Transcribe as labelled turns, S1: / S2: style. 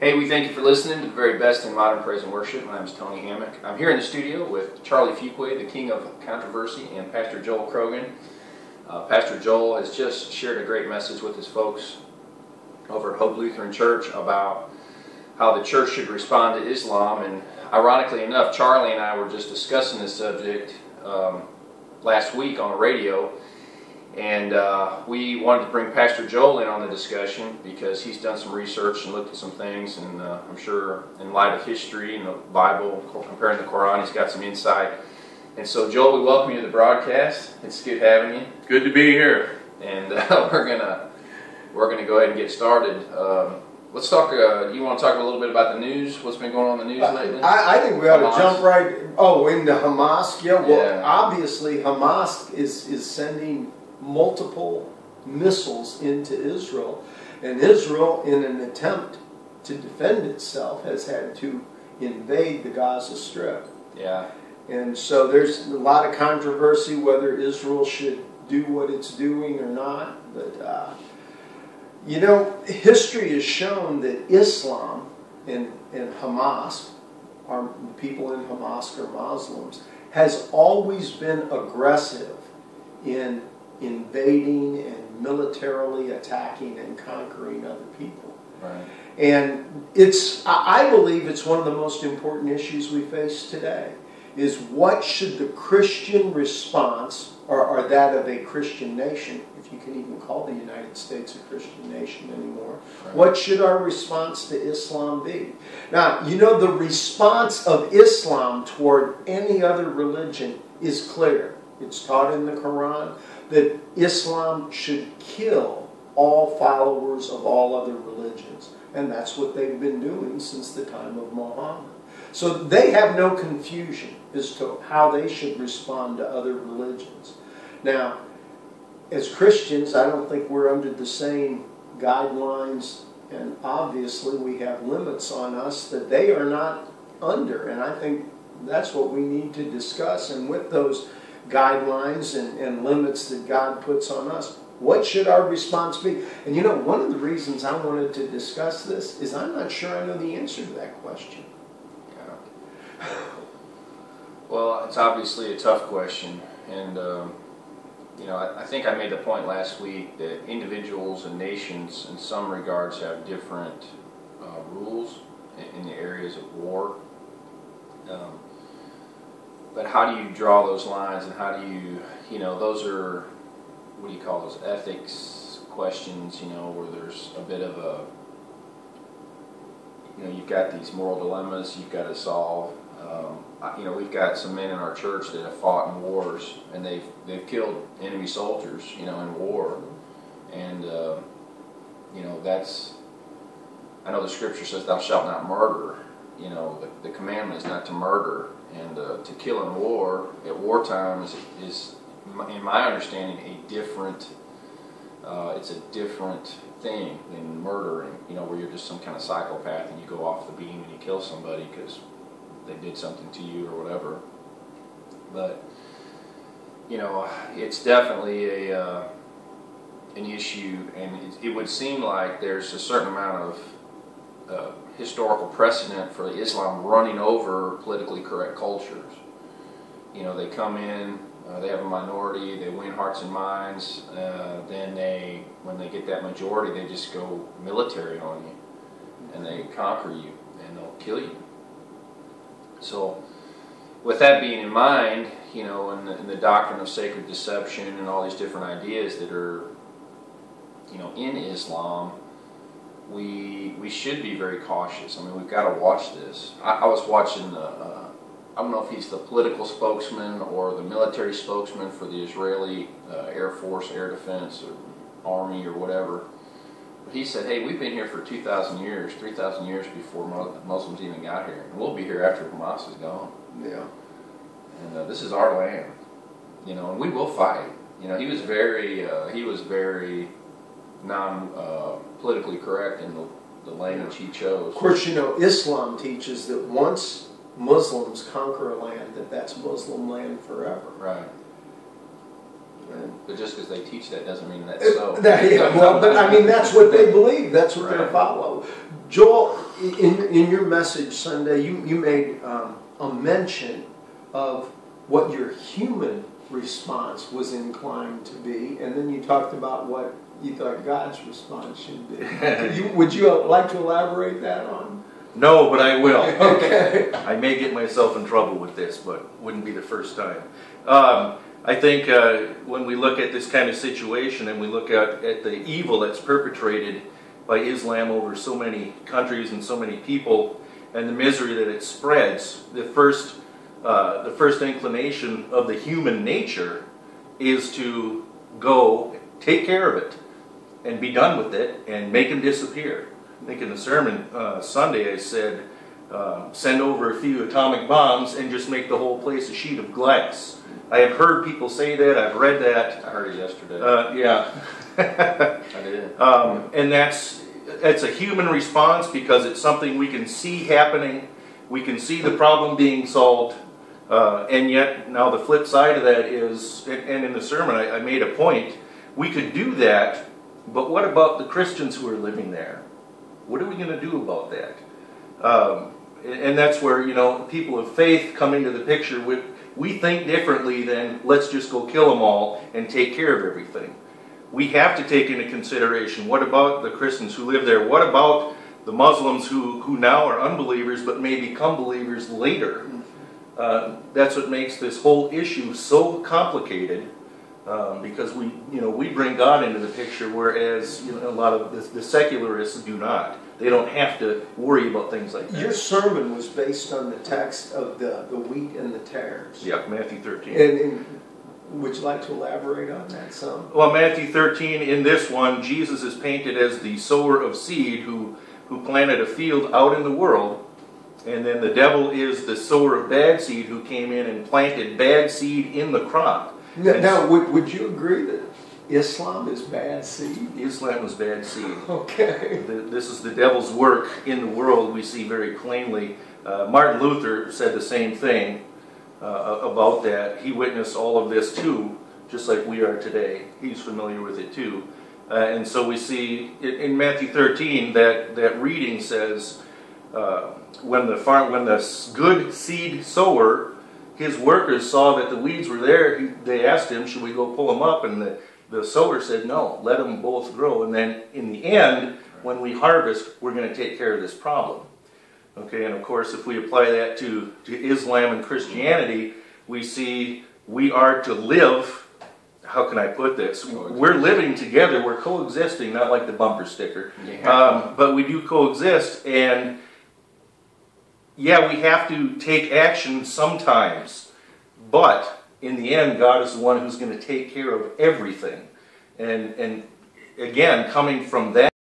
S1: Hey, we thank you for listening to the very best in modern praise and worship. My name is Tony Hammock. I'm here in the studio with Charlie Fuqua, the king of controversy, and Pastor Joel Krogan. Uh, Pastor Joel has just shared a great message with his folks over at Hope Lutheran Church about how the church should respond to Islam. And ironically enough, Charlie and I were just discussing this subject um, last week on the radio. And uh, we wanted to bring Pastor Joel in on the discussion because he's done some research and looked at some things, and uh, I'm sure in light of history and the Bible, comparing the Quran, he's got some insight. And so, Joel, we welcome you to the broadcast. It's good having you.
S2: Good to be here.
S1: And uh, we're gonna we're gonna go ahead and get started. Um, let's talk. Uh, you want to talk a little bit about the news? What's been going on in the news lately?
S3: I, I think we ought Hamas. to jump right. Oh, into Hamas. Yeah. Well,
S1: Yeah.
S3: obviously Hamas is is sending multiple missiles into Israel, and Israel, in an attempt to defend itself, has had to invade the Gaza Strip.
S1: yeah.
S3: And so there's a lot of controversy whether Israel should do what it's doing or not. But, uh, you know, history has shown that Islam and, and Hamas, are people in Hamas are Muslims, has always been aggressive in invading and militarily attacking and conquering other people.
S1: Right.
S3: And it's, I believe it's one of the most important issues we face today is what should the Christian response, or, or that of a Christian nation, if you can even call the United States a Christian nation anymore,
S1: Right.
S3: what should our response to Islam be? Now, you know, the response of Islam toward any other religion is clear. It's taught in the Quran that Islam should kill all followers of all other religions. And that's what they've been doing since the time of Muhammad. So they have no confusion as to how they should respond to other religions. Now, as Christians, I don't think we're under the same guidelines, and obviously we have limits on us that they are not under. And I think that's what we need to discuss. And with those guidelines and, and limits that God puts on us, what should our response be? And you know, one of the reasons I wanted to discuss this is I'm not sure I know the answer to that question.
S1: Yeah. Well, it's obviously a tough question, and um, you know, I, I think I made the point last week that individuals and nations, in some regards, have different uh, rules in, in the areas of war. Um, but how do you draw those lines, and how do you, you know, those are what do you call those ethics questions? You know, where there's a bit of a you know, you've got these moral dilemmas you've got to solve. Um, you know, we've got some men in our church that have fought in wars, and they've they've killed enemy soldiers, you know, in war, and uh, you know that's. I know the scripture says, "Thou shalt not murder." You know, the, the commandment is not to murder, to kill in war at wartime is is, in my understanding, a different. Uh, it's a different thing than murdering, you know, where you're just some kind of psychopath and you go off the beam and you kill somebody because they did something to you or whatever. But, you know, it's definitely a uh, an issue, and it, it would seem like there's a certain amount of uh, historical precedent for Islam running over politically correct cultures. You know, they come in, uh, they have a minority, they win hearts and minds. Uh, then they, when they get that majority, they just go military on you, and they conquer you, and they'll kill you. So, with that being in mind, you know, and the, in the doctrine of sacred deception and all these different ideas that are, you know, in Islam, we we should be very cautious. I mean, we've got to watch this. I, I was watching the. Uh, I don't know if he's the political spokesman or the military spokesman for the Israeli uh, Air Force, Air Defense, or Army, or whatever. But he said, "Hey, we've been here for 2,000 years, 3,000 years before Muslims even got here, and we'll be here after Hamas is gone.
S3: Yeah.
S1: And uh, this is our land, you know, and we will fight." You know, he was very uh, he was very non uh, politically correct in the, the language he chose.
S3: Of course, you know, Islam teaches that once Muslims conquer a land, that that's Muslim land forever.
S1: Right.
S3: And
S1: But just because they teach that doesn't mean that's
S3: Uh,
S1: so.
S3: that- yeah, well, but I mean, that's what they believe. That's what they
S1: Right.
S3: follow. Joel, in, in your message Sunday, you, you made um, a mention of what your human response was inclined to be, and then you talked about what you thought God's response should be. you, would you like to elaborate that on?
S2: No, but I will.
S3: Okay.
S2: I may get myself in trouble with this, but wouldn't be the first time. Um, I think uh, when we look at this kind of situation and we look at, at the evil that's perpetrated by Islam over so many countries and so many people and the misery that it spreads, the first, uh, the first inclination of the human nature is to go take care of it and be done with it and make him disappear. I think in the sermon uh, Sunday I said, uh, send over a few atomic bombs and just make the whole place a sheet of glass. I have heard people say that. I've read that.
S1: I heard it yesterday.
S2: Uh, yeah.
S1: I did.
S2: Um, and that's it's a human response because it's something we can see happening. We can see the problem being solved. Uh, and yet, now the flip side of that is, and, and in the sermon I, I made a point, we could do that, but what about the Christians who are living there? What are we going to do about that? Um, and, that's where, you know, people of faith come into the picture. We, we think differently than let's just go kill them all and take care of everything we have to take into consideration what about the Christians who live there? What about the Muslims who, who now are unbelievers but may become believers later? Uh, that's what makes this whole issue so complicated um, because we, you know, we bring God into the picture, whereas you know, a lot of the, the secularists do not. They don't have to worry about things like that.
S3: Your sermon was based on the text of the, the wheat and the tares.
S2: Yeah, Matthew 13.
S3: And, and would you like to elaborate on that some?
S2: Well, Matthew 13, in this one, Jesus is painted as the sower of seed who, who planted a field out in the world. And then the devil is the sower of bad seed who came in and planted bad seed in the crop.
S3: Now, now would, would you agree that Islam is bad seed?
S2: Islam is bad seed.
S3: Okay.
S2: The- This is the devil's work in the world, we see very plainly. Uh, Martin Luther said the same thing uh, about that. He witnessed all of this too, just like we are today. He's familiar with it too. Uh, and so we see in, in Matthew 13 that, that reading says, uh, when the farm, when the good seed sower, his workers saw that the weeds were there, he, they asked him, should we go pull them up? And the, the sower said, no, let them both grow. And then in the end, when we harvest, we're going to take care of this problem. Okay, and of course, if we apply that to, to Islam and Christianity, we see we are to live. How can I put this? We're living together. We're coexisting, not like the bumper sticker,
S1: Yeah.
S2: um, but we do coexist. And yeah, we have to take action sometimes, but in the end, God is the one who's going to take care of everything. And and again, coming from that.